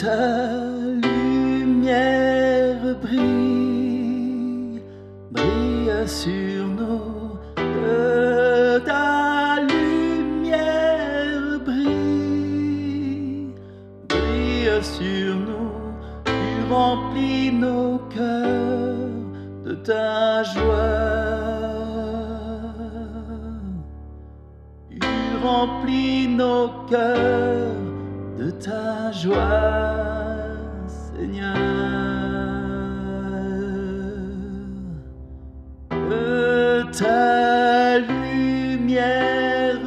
ta lumière brille, brille sur nous, que ta lumière brille, brille sur nous, tu remplis nos cœurs de ta joie. Tu remplis nos cœurs de ta joie, Seigneur. Que ta lumière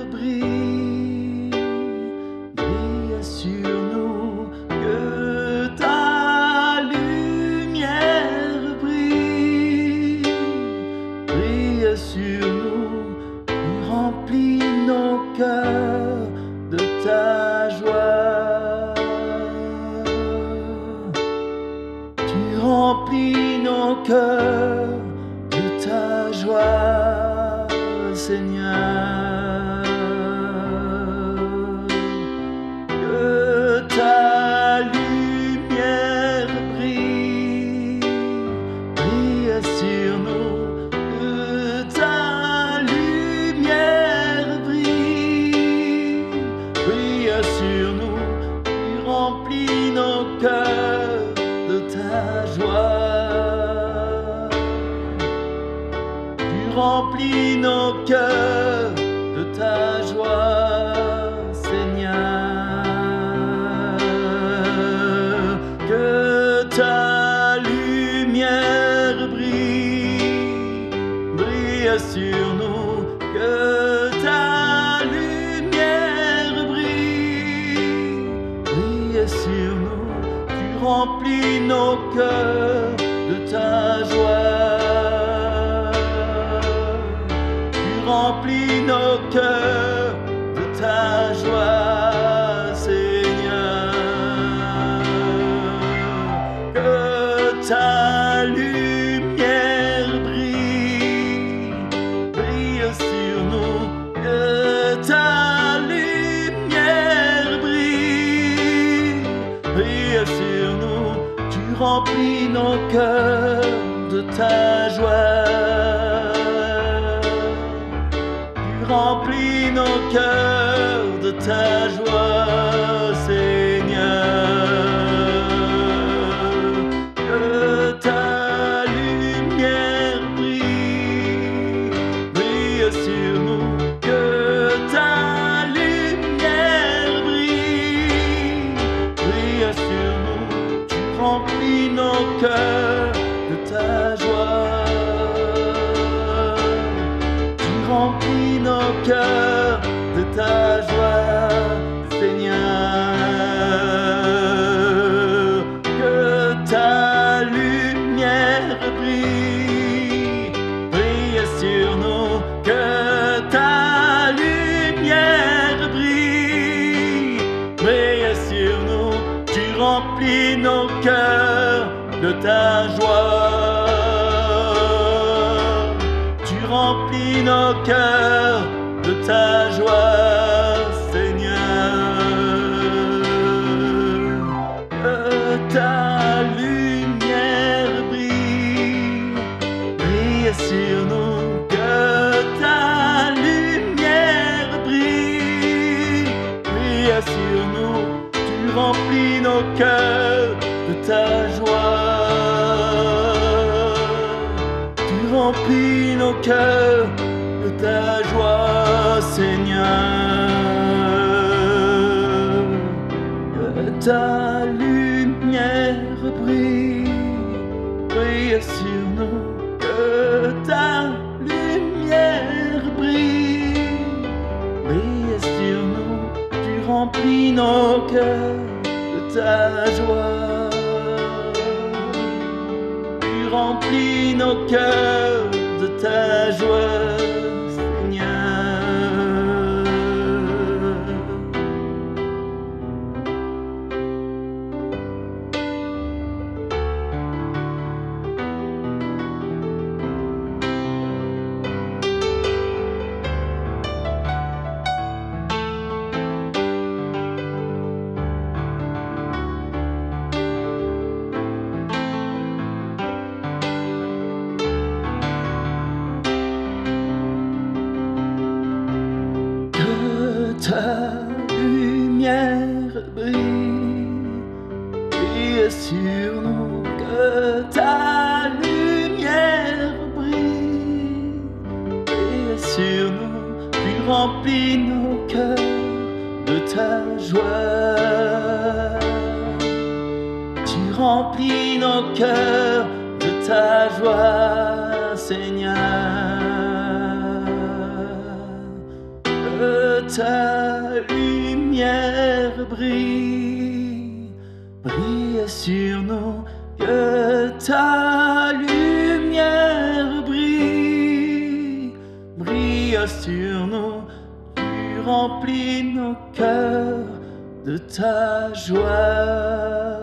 cœurs de ta joie, Seigneur. De ta joie, Seigneur. Que ta lumière brille, brille sur nous. Que ta lumière brille, brille sur nous. Tu remplis nos cœurs de ta joie. Remplis nos cœurs de ta joie, Seigneur. Que ta lumière brille, brille sur nous. Que ta lumière brille, brille sur nous. Tu remplis nos cœurs de ta remplis nos cœurs de ta joie, Seigneur. Que ta lumière brille, brille sur cœurs de ta joie, Seigneur. Que ta lumière brille, brille sur nous. Que ta lumière brille, brille sur nous. Tu remplis nos cœurs de ta joie. Tu remplis nos cœurs de ta joie, Seigneur. Que ta lumière brille, brille sur nous. Que ta lumière brille, brille sur nous. Tu remplis nos cœurs de ta joie. Tu remplis nos cœurs ta joie, Seigneur. Que ta lumière brille, brille sur nous. Que ta lumière brille, brille sur nous. Tu remplis nos cœurs de ta joie. Tu remplis nos cœurs de ta joie, ta lumière brille, brille sur nous, que ta lumière brille, brille sur nous, tu remplis nos cœurs de ta joie. Tu remplis nos cœurs de ta joie, sur nous. Tu remplis nos cœurs de ta joie.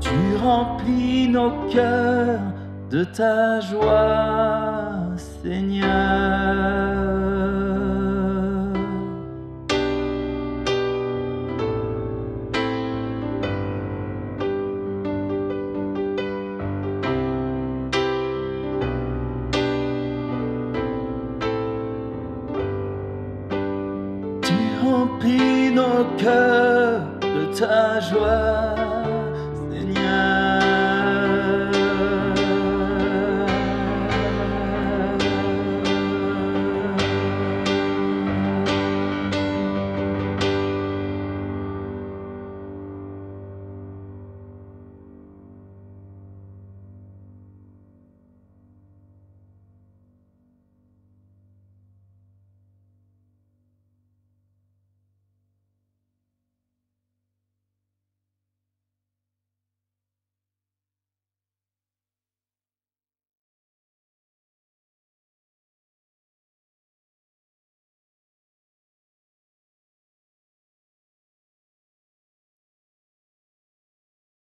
Tu remplis nos cœurs de ta joie, Seigneur. Cœurs de ta joie.